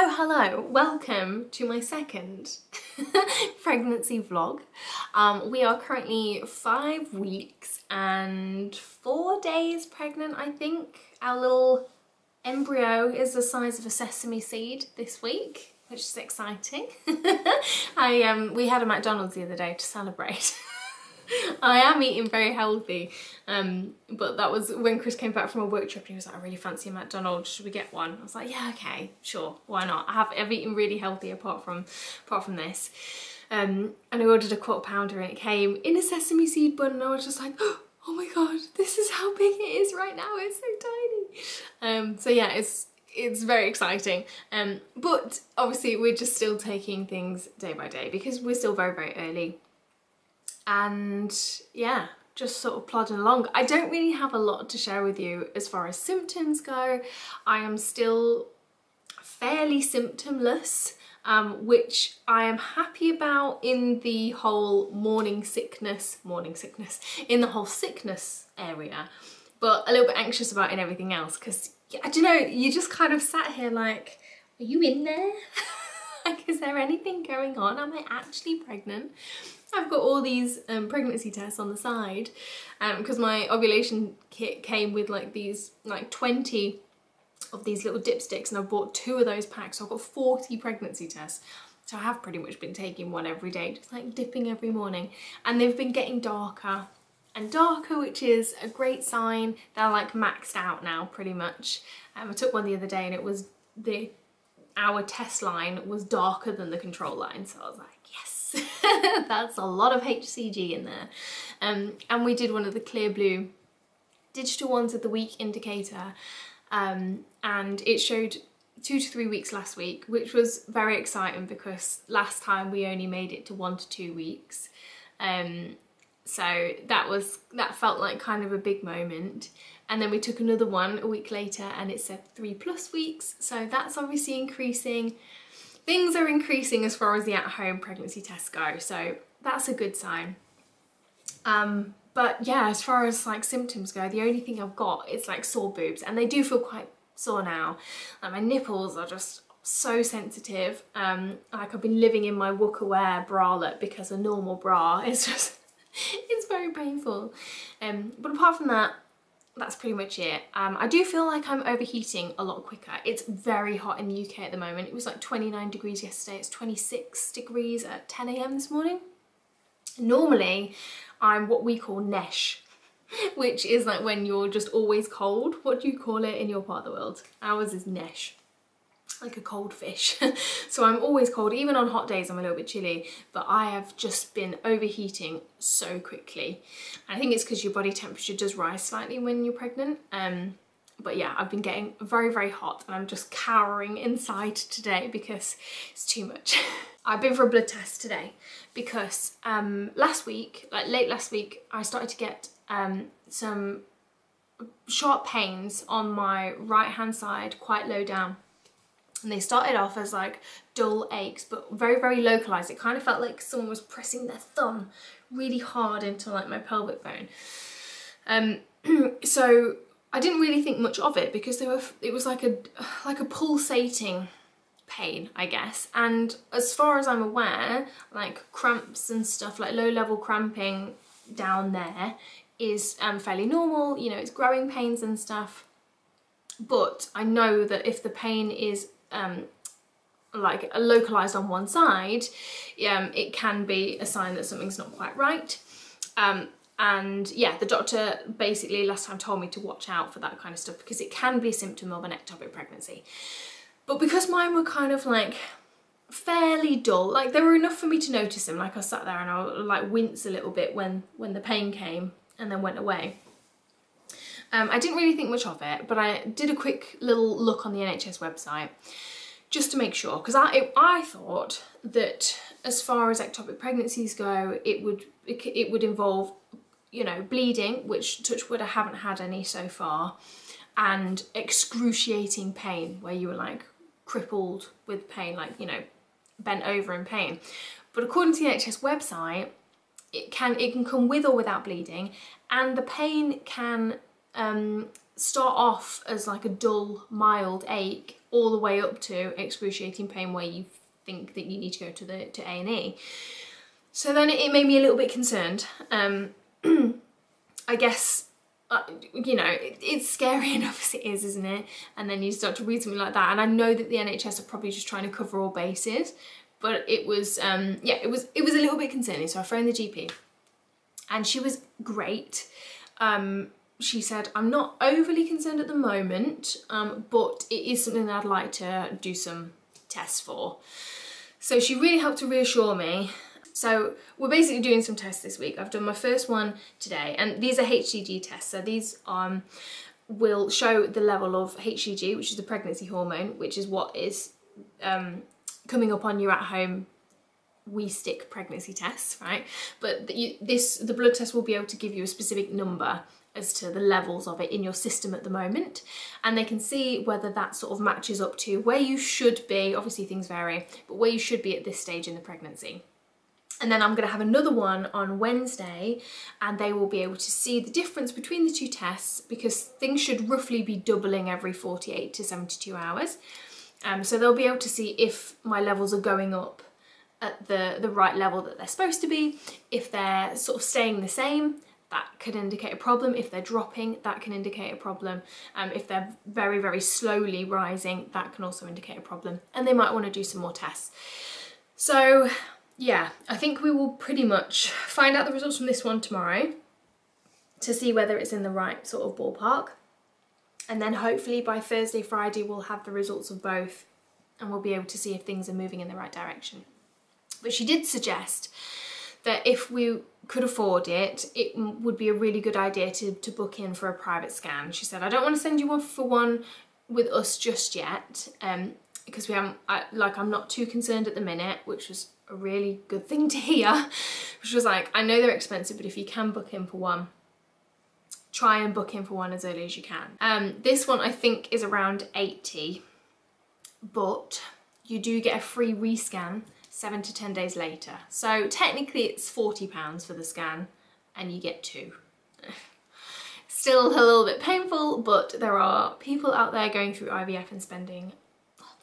Hello, hello, welcome to my second pregnancy vlog. Um, we are currently five weeks and four days pregnant, I think. Our little embryo is the size of a sesame seed this week, which is exciting. I um, We had a McDonald's the other day to celebrate. I am eating very healthy, um, but that was when Chris came back from a work trip and he was like, I really fancy a McDonald's, should we get one? I was like, yeah, okay, sure, why not? I have, I've eaten really healthy apart from, apart from this. Um, and I ordered a quarter pounder and it came in a sesame seed bun and I was just like, oh my god, this is how big it is right now, it's so tiny. Um, so yeah, it's it's very exciting um, but obviously we're just still taking things day by day because we're still very very early and yeah, just sort of plodding along. I don't really have a lot to share with you as far as symptoms go. I am still fairly symptomless, um, which I am happy about in the whole morning sickness, morning sickness, in the whole sickness area, but a little bit anxious about in everything else because I don't know, you just kind of sat here like, are you in there? like, is there anything going on? Am I actually pregnant? I've got all these um, pregnancy tests on the side because um, my ovulation kit came with like these like 20 of these little dipsticks and I've bought two of those packs so I've got 40 pregnancy tests so I have pretty much been taking one every day just like dipping every morning. And they've been getting darker and darker which is a great sign. They're like maxed out now pretty much. Um, I took one the other day and it was the our test line was darker than the control line so I was like That's a lot of HCG in there. Um, and we did one of the Clearblue digital ones of the week indicator um, and it showed two to three weeks last week, which was very exciting because last time we only made it to one to two weeks. Um, so that was that felt like kind of a big moment and then we took another one a week later and it said three plus weeks so that's obviously increasing things are increasing as far as the at-home pregnancy tests go, so that's a good sign. Um, but yeah, as far as like symptoms go, the only thing I've got is like sore boobs and they do feel quite sore now. Like my nipples are just so sensitive. Um, like I've been living in my Wookawear bralette because a normal bra is just, it's very painful. Um, but apart from that, that's pretty much it. Um, I do feel like I'm overheating a lot quicker. It's very hot in the UK at the moment. It was like 29 degrees yesterday. It's 26 degrees at 10 a.m. this morning. Normally, I'm what we call nesh, which is like when you're just always cold. What do you call it in your part of the world? Ours is nesh like a cold fish. so I'm always cold, even on hot days I'm a little bit chilly, but I have just been overheating so quickly. And I think it's because your body temperature does rise slightly when you're pregnant. Um, but yeah, I've been getting very, very hot and I'm just cowering inside today because it's too much. I've been for a blood test today because um, last week, like late last week, I started to get um, some sharp pains on my right hand side, quite low down and they started off as like dull aches but very very localized. It kind of felt like someone was pressing their thumb really hard into like my pelvic bone. Um so I didn't really think much of it because they were it was like a like a pulsating pain I guess. And as far as I'm aware like cramps and stuff like low level cramping down there is um, fairly normal. You know it's growing pains and stuff. But I know that if the pain is um, like localized on one side, um, it can be a sign that something's not quite right. Um, and yeah, the doctor basically last time told me to watch out for that kind of stuff because it can be a symptom of an ectopic pregnancy. But because mine were kind of like fairly dull, like they were enough for me to notice them, like I sat there and I like wince a little bit when, when the pain came and then went away. Um, I didn't really think much of it, but I did a quick little look on the NHS website just to make sure, because I, I thought that as far as ectopic pregnancies go, it would it, it would involve, you know, bleeding, which touch wood I haven't had any so far, and excruciating pain, where you were like crippled with pain, like, you know, bent over in pain. But according to the NHS website, it can it can come with or without bleeding and the pain can um, start off as like a dull, mild ache all the way up to excruciating pain where you think that you need to go to the to A&E. So then it made me a little bit concerned. Um, I guess uh, you know, it, it's scary enough as it is, isn't it? And then you start to read something like that. And I know that the NHS are probably just trying to cover all bases, but it was, um, yeah, it was, it was a little bit concerning. So I phoned the GP and she was great. Um, she said, I'm not overly concerned at the moment, um, but it is something that I'd like to do some tests for. So she really helped to reassure me so we're basically doing some tests this week. I've done my first one today and these are HCG tests. So these um, will show the level of HCG, which is the pregnancy hormone, which is what is um, coming up on your at home wee stick pregnancy tests, right? But the, you, this the blood test will be able to give you a specific number as to the levels of it in your system at the moment and they can see whether that sort of matches up to where you should be obviously things vary but where you should be at this stage in the pregnancy and then I'm going to have another one on Wednesday and they will be able to see the difference between the two tests because things should roughly be doubling every 48 to 72 hours. Um, so they'll be able to see if my levels are going up at the, the right level that they're supposed to be. If they're sort of staying the same, that could indicate a problem. If they're dropping, that can indicate a problem. Um, if they're very, very slowly rising, that can also indicate a problem. And they might want to do some more tests. So yeah, I think we will pretty much find out the results from this one tomorrow to see whether it's in the right sort of ballpark. And then hopefully by Thursday, Friday, we'll have the results of both and we'll be able to see if things are moving in the right direction. But she did suggest that if we could afford it, it would be a really good idea to, to book in for a private scan. She said, I don't want to send you off for one with us just yet, um, because we haven't, I, like I'm not too concerned at the minute, which was a really good thing to hear, which was like, I know they're expensive, but if you can book in for one, try and book in for one as early as you can. Um, this one I think is around 80, but you do get a free rescan seven to 10 days later. So technically it's 40 pounds for the scan and you get two. Still a little bit painful, but there are people out there going through IVF and spending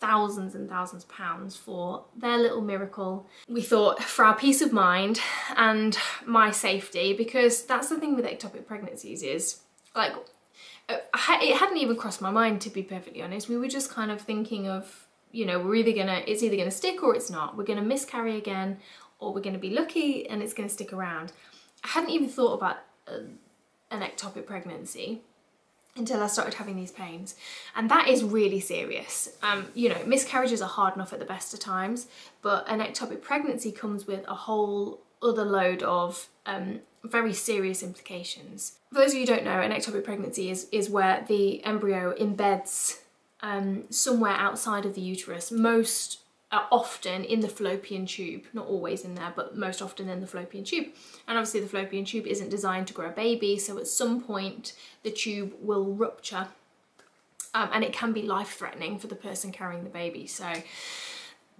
thousands and thousands of pounds for their little miracle. We thought for our peace of mind and my safety, because that's the thing with ectopic pregnancies is like, uh, it hadn't even crossed my mind to be perfectly honest. We were just kind of thinking of, you know, we're either gonna, it's either gonna stick or it's not. We're gonna miscarry again or we're gonna be lucky and it's gonna stick around. I hadn't even thought about uh, an ectopic pregnancy until I started having these pains. And that is really serious. Um, you know, miscarriages are hard enough at the best of times, but an ectopic pregnancy comes with a whole other load of um, very serious implications. For those of you who don't know, an ectopic pregnancy is, is where the embryo embeds um, somewhere outside of the uterus. Most are often in the fallopian tube, not always in there, but most often in the fallopian tube. And obviously the fallopian tube isn't designed to grow a baby, so at some point the tube will rupture um, and it can be life-threatening for the person carrying the baby. So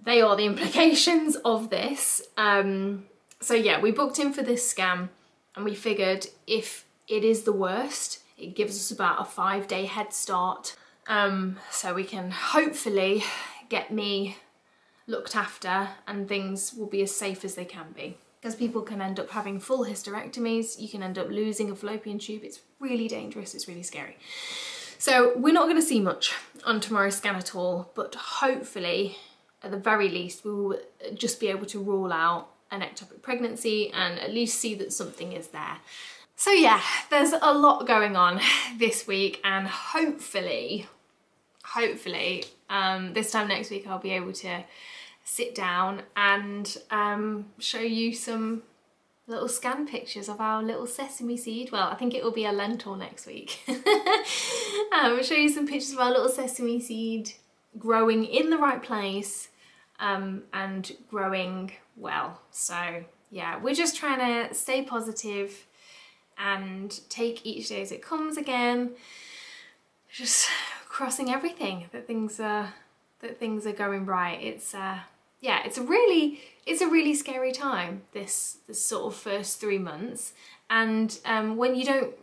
they are the implications of this. Um, so yeah, we booked in for this scan and we figured if it is the worst, it gives us about a five day head start. Um, so we can hopefully get me looked after and things will be as safe as they can be. Because people can end up having full hysterectomies, you can end up losing a fallopian tube, it's really dangerous, it's really scary. So we're not going to see much on tomorrow's scan at all, but hopefully, at the very least, we will just be able to rule out an ectopic pregnancy and at least see that something is there. So yeah, there's a lot going on this week and hopefully, hopefully, um, this time next week I'll be able to sit down and um, show you some little scan pictures of our little sesame seed. Well, I think it will be a lentil next week. um, show you some pictures of our little sesame seed growing in the right place um, and growing well. So yeah, we're just trying to stay positive and take each day as it comes again. Just crossing everything that things are that things are going right. It's uh, yeah, it's a really, it's a really scary time, this, this sort of first three months. And um, when you don't,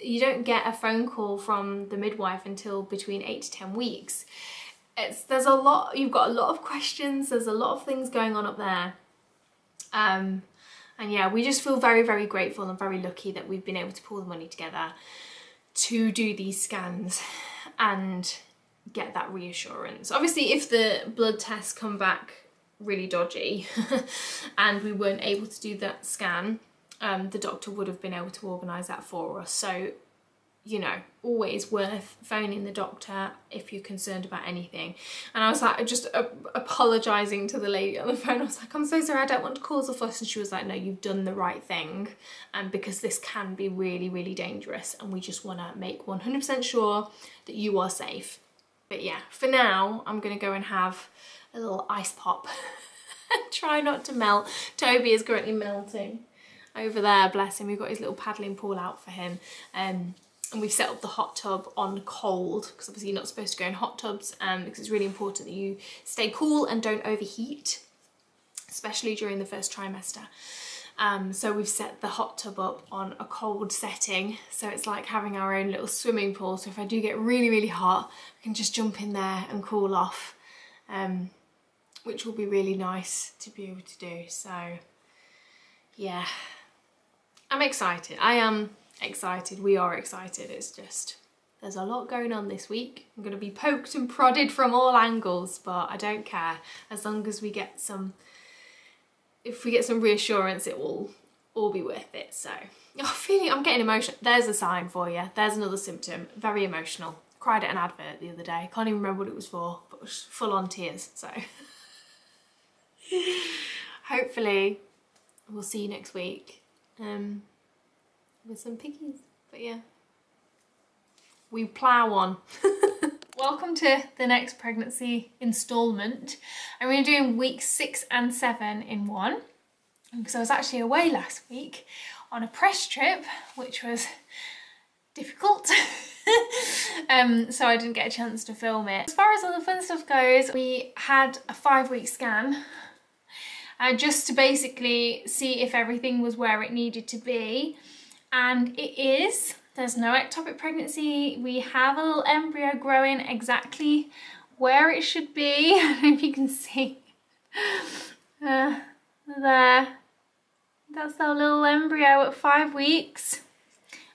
you don't get a phone call from the midwife until between eight to 10 weeks. It's, there's a lot, you've got a lot of questions, there's a lot of things going on up there. Um, and yeah, we just feel very, very grateful and very lucky that we've been able to pull the money together to do these scans and get that reassurance. Obviously, if the blood tests come back really dodgy and we weren't able to do that scan, um, the doctor would have been able to organise that for us. So, you know, always worth phoning the doctor if you're concerned about anything. And I was like, just uh, apologising to the lady on the phone. I was like, I'm so sorry, I don't want to cause a fuss. And she was like, no, you've done the right thing. And um, because this can be really, really dangerous. And we just want to make 100% sure that you are safe. But yeah, for now, I'm going to go and have a little ice pop. Try not to melt. Toby is currently melting over there, bless him. We've got his little paddling pool out for him. Um, and we've set up the hot tub on cold because obviously you're not supposed to go in hot tubs um, because it's really important that you stay cool and don't overheat, especially during the first trimester. Um, so we've set the hot tub up on a cold setting. So it's like having our own little swimming pool. So if I do get really, really hot, I can just jump in there and cool off, um, which will be really nice to be able to do. So yeah, I'm excited. I am excited. We are excited. It's just, there's a lot going on this week. I'm going to be poked and prodded from all angles, but I don't care. As long as we get some, if we get some reassurance, it will all be worth it. So, oh, feeling, I'm getting emotional. There's a sign for you. There's another symptom. Very emotional. Cried at an advert the other day. Can't even remember what it was for, but it was full on tears. So, hopefully we'll see you next week um, with some piggies. But yeah, we plough on. Welcome to the next pregnancy instalment. I'm going to do week six and seven in one because I was actually away last week on a press trip, which was difficult. um, so I didn't get a chance to film it. As far as all the fun stuff goes, we had a five week scan uh, just to basically see if everything was where it needed to be. And it is. There's no ectopic pregnancy. We have a little embryo growing exactly where it should be. I don't know if you can see. Uh, there. That's our little embryo at five weeks,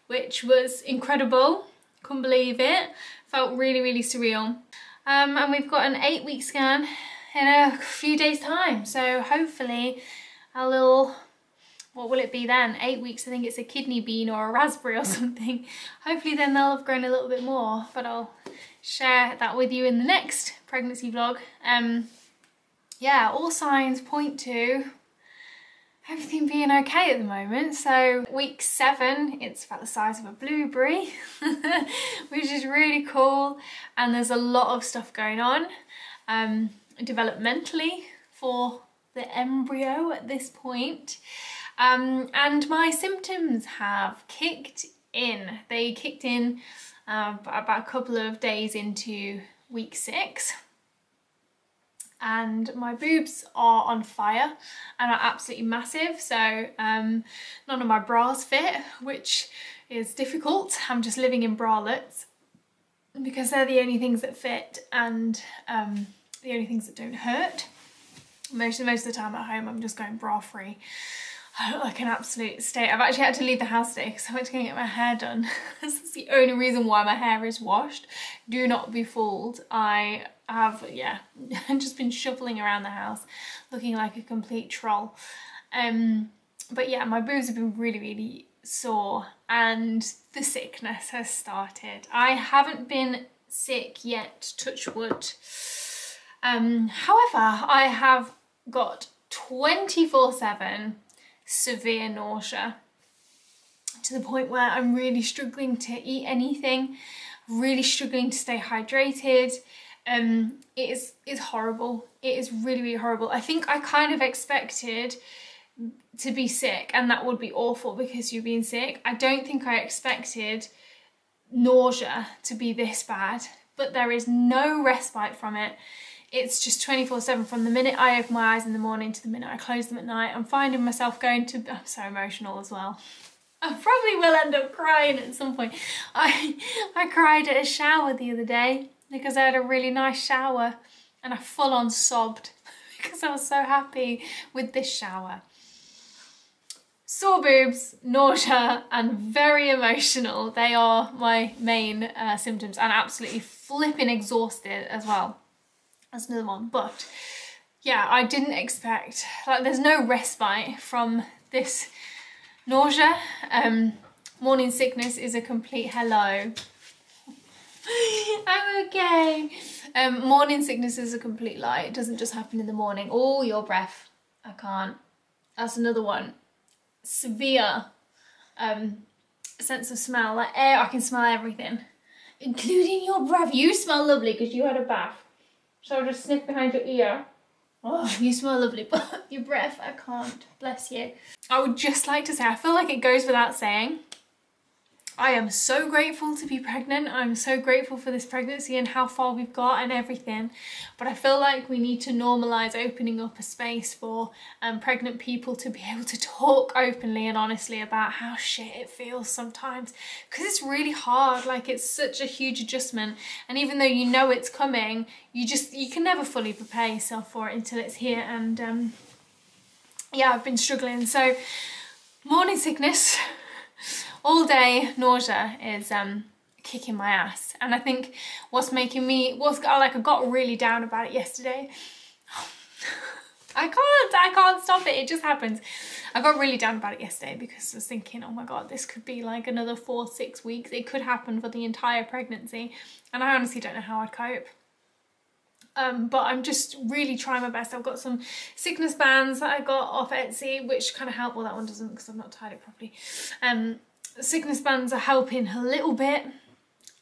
which was incredible. Couldn't believe it. Felt really, really surreal. Um, and we've got an eight week scan in a few days time. So hopefully a little, what will it be then? Eight weeks, I think it's a kidney bean or a raspberry or something. Hopefully then they'll have grown a little bit more, but I'll share that with you in the next pregnancy vlog. Um, yeah, all signs point to everything being okay at the moment. So week seven, it's about the size of a blueberry, which is really cool. And there's a lot of stuff going on. Um, developmentally for the embryo at this point. Um, and my symptoms have kicked in. They kicked in uh, about a couple of days into week six and my boobs are on fire and are absolutely massive so um, none of my bras fit which is difficult I'm just living in bralettes because they're the only things that fit and um, the only things that don't hurt. Most, most of the time at home I'm just going bra free. I look like an absolute state. I've actually had to leave the house today because I went to get my hair done. this is the only reason why my hair is washed. Do not be fooled. I have, yeah, just been shuffling around the house looking like a complete troll. Um, but yeah, my boobs have been really, really sore and the sickness has started. I haven't been sick yet, touch wood. Um, however, I have got 24-7 severe nausea to the point where I'm really struggling to eat anything, really struggling to stay hydrated. Um, it is it's horrible. It is really, really horrible. I think I kind of expected to be sick and that would be awful because you're being sick. I don't think I expected nausea to be this bad, but there is no respite from it it's just 24 7 from the minute I open my eyes in the morning to the minute I close them at night. I'm finding myself going to, I'm so emotional as well. I probably will end up crying at some point. I I cried at a shower the other day because I had a really nice shower and I full on sobbed because I was so happy with this shower. Sore boobs, nausea and very emotional. They are my main uh, symptoms and absolutely flipping exhausted as well. That's another one. But yeah, I didn't expect, like there's no respite from this nausea. Um, morning sickness is a complete hello. I'm okay. Um, morning sickness is a complete lie. It doesn't just happen in the morning. All your breath. I can't. That's another one. Severe um, sense of smell. Like air, I can smell everything. Including your breath. You smell lovely because you had a bath. So I'll just sniff behind your ear. Oh, you smell lovely, but your breath, I can't. Bless you. I would just like to say, I feel like it goes without saying, I am so grateful to be pregnant. I'm so grateful for this pregnancy and how far we've got and everything. But I feel like we need to normalise opening up a space for um, pregnant people to be able to talk openly and honestly about how shit it feels sometimes. Because it's really hard. Like it's such a huge adjustment. And even though you know it's coming, you just, you can never fully prepare yourself for it until it's here. And um, yeah, I've been struggling. So morning sickness all day nausea is um, kicking my ass. And I think what's making me, what's like I got really down about it yesterday. I can't, I can't stop it. It just happens. I got really down about it yesterday because I was thinking, oh my God, this could be like another four, six weeks. It could happen for the entire pregnancy. And I honestly don't know how I'd cope. Um, but I'm just really trying my best. I've got some sickness bands that I got off Etsy, which kind of help. Well, that one doesn't because I've not tied it properly. Um, sickness bands are helping a little bit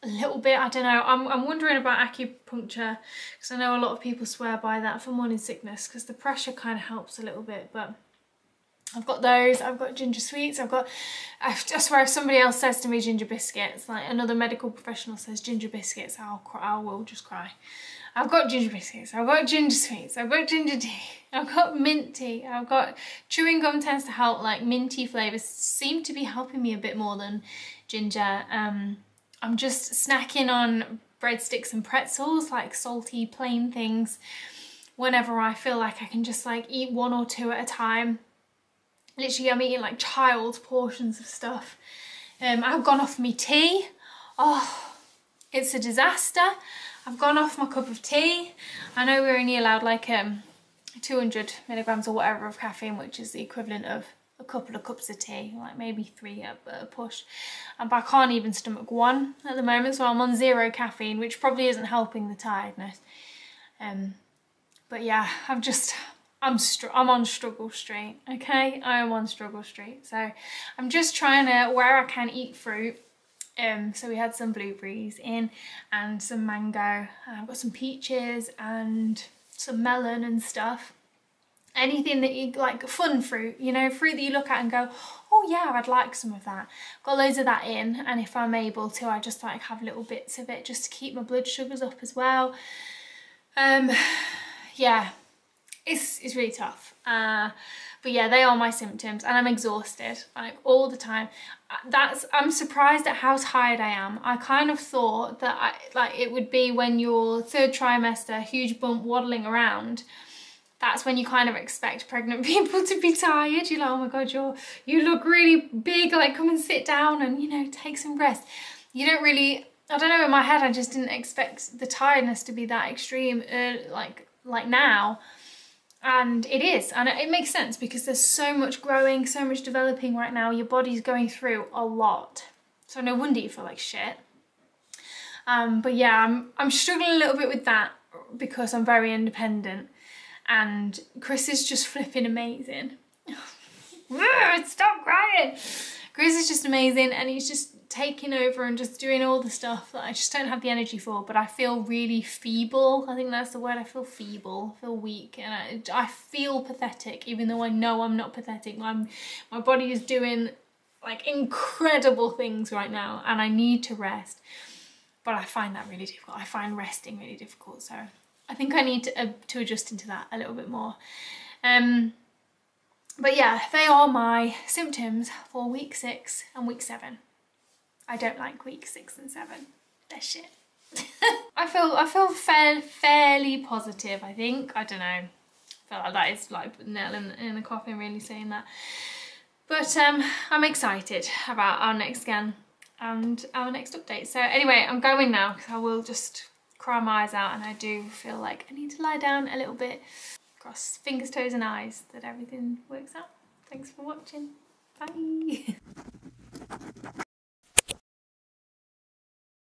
a little bit I don't know. I'm, I'm wondering about acupuncture because I know a lot of people swear by that for morning sickness because the pressure kind of helps a little bit but I've got those, I've got ginger sweets, I've got, I swear if somebody else says to me ginger biscuits, like another medical professional says ginger biscuits, I'll cry, I will just cry. I've got ginger biscuits, I've got ginger sweets, I've got ginger tea, I've got mint tea, I've got chewing gum tends to help, like minty flavours seem to be helping me a bit more than ginger. Um, I'm just snacking on breadsticks and pretzels, like salty plain things, whenever I feel like I can just like eat one or two at a time literally I'm eating like child portions of stuff. Um, I've gone off my tea. Oh, it's a disaster. I've gone off my cup of tea. I know we're only allowed like um, 200 milligrams or whatever of caffeine, which is the equivalent of a couple of cups of tea, like maybe three at a push. And but I can't even stomach one at the moment, so I'm on zero caffeine, which probably isn't helping the tiredness. Um, but yeah, I've just I'm I'm on struggle street, okay? I am on struggle street. So I'm just trying to, where I can eat fruit. Um, so we had some blueberries in and some mango. I've got some peaches and some melon and stuff. Anything that you like, fun fruit, you know, fruit that you look at and go, oh yeah, I'd like some of that. Got loads of that in and if I'm able to, I just like have little bits of it just to keep my blood sugars up as well. Um, yeah, it's, it's really tough. Uh, but yeah, they are my symptoms and I'm exhausted like all the time. Uh, that's I'm surprised at how tired I am. I kind of thought that I, like it would be when your third trimester, huge bump waddling around, that's when you kind of expect pregnant people to be tired. You're like, oh my God, you're, you look really big, like come and sit down and, you know, take some rest. You don't really, I don't know, in my head, I just didn't expect the tiredness to be that extreme, uh, like, like now and it is and it makes sense because there's so much growing so much developing right now. Your body's going through a lot. So no wonder you feel like shit. Um, but yeah I'm, I'm struggling a little bit with that because I'm very independent. And Chris is just flipping amazing. Stop crying. Chris is just amazing and he's just taking over and just doing all the stuff that I just don't have the energy for but I feel really feeble. I think that's the word. I feel feeble. I feel weak. And I, I feel pathetic even though I know I'm not pathetic. My, my body is doing like incredible things right now and I need to rest. But I find that really difficult. I find resting really difficult. So I think I need to, uh, to adjust into that a little bit more. Um but yeah, they are my symptoms for week six and week seven. I don't like week six and seven. They're shit. I feel I feel fair, fairly positive. I think I don't know. I feel like that is like nail in, in the coffin, really saying that. But um, I'm excited about our next scan and our next update. So anyway, I'm going now because I will just cry my eyes out and I do feel like I need to lie down a little bit. Cross fingers, toes and eyes that everything works out. Thanks for watching. Bye.